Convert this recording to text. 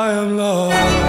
I am lost.